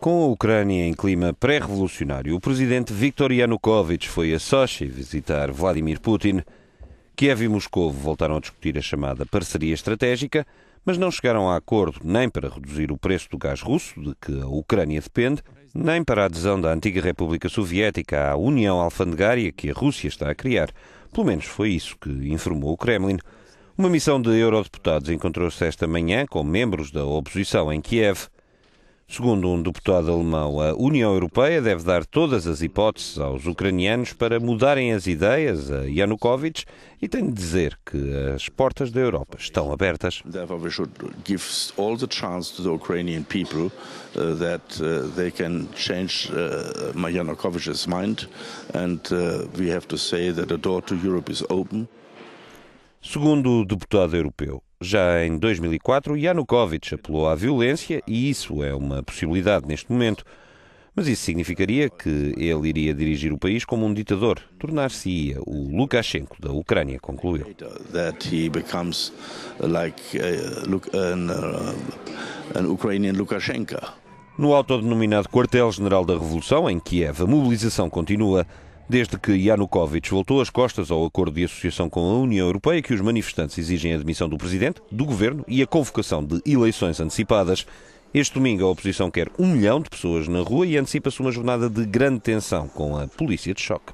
Com a Ucrânia em clima pré-revolucionário, o presidente Viktor Yanukovych foi a Sochi visitar Vladimir Putin. Kiev e Moscou voltaram a discutir a chamada parceria estratégica, mas não chegaram a acordo nem para reduzir o preço do gás russo, de que a Ucrânia depende, nem para a adesão da antiga República Soviética à União Alfandegária que a Rússia está a criar. Pelo menos foi isso que informou o Kremlin. Uma missão de eurodeputados encontrou-se esta manhã com membros da oposição em Kiev. Segundo um deputado alemão, a União Europeia deve dar todas as hipóteses aos ucranianos para mudarem as ideias a Yanukovych e tem de dizer que as portas da Europa estão abertas. Segundo o deputado europeu, já em 2004, Yanukovych apelou à violência e isso é uma possibilidade neste momento. Mas isso significaria que ele iria dirigir o país como um ditador, tornar-se-ia o Lukashenko da Ucrânia, concluiu. An Ukrainian Lukashenko. No autodenominado Quartel-General da Revolução, em Kiev, a mobilização continua. Desde que Yanukovych voltou as costas ao acordo de associação com a União Europeia, que os manifestantes exigem a demissão do presidente, do governo e a convocação de eleições antecipadas. Este domingo a oposição quer um milhão de pessoas na rua e antecipa-se uma jornada de grande tensão com a polícia de choque.